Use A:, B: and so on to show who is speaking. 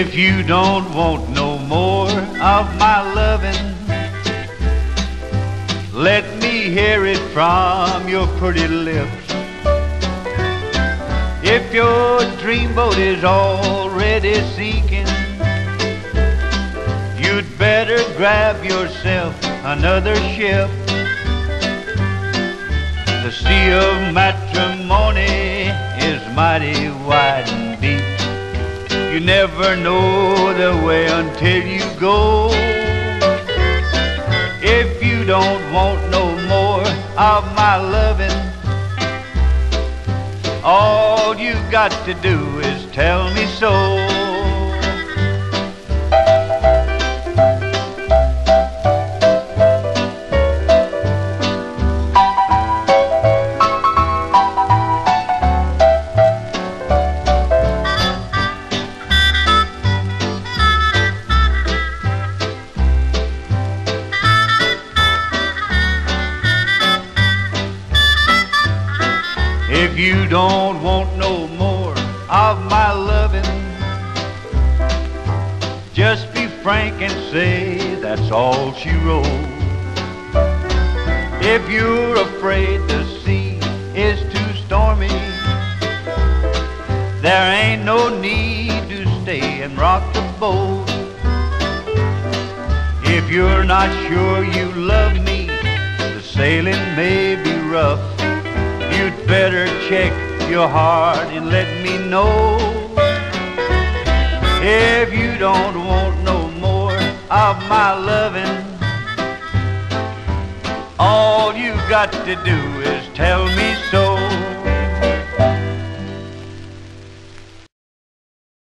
A: If you don't want no more of my loving, let me hear it from your pretty lips. If your dreamboat is already sinking, you'd better grab yourself another ship. The sea of matrimony is mighty wide. You never know the way until you go. If you don't want no more of my loving, all you got to do is tell me If you don't want no more of my loving, just be frank and say that's all she wrote. If you're afraid the sea is too stormy, there ain't no need to stay and rock the boat. If you're not sure you love me, the sailing may better check your heart and let me know. If you don't want no more of my loving, all you got to do is tell me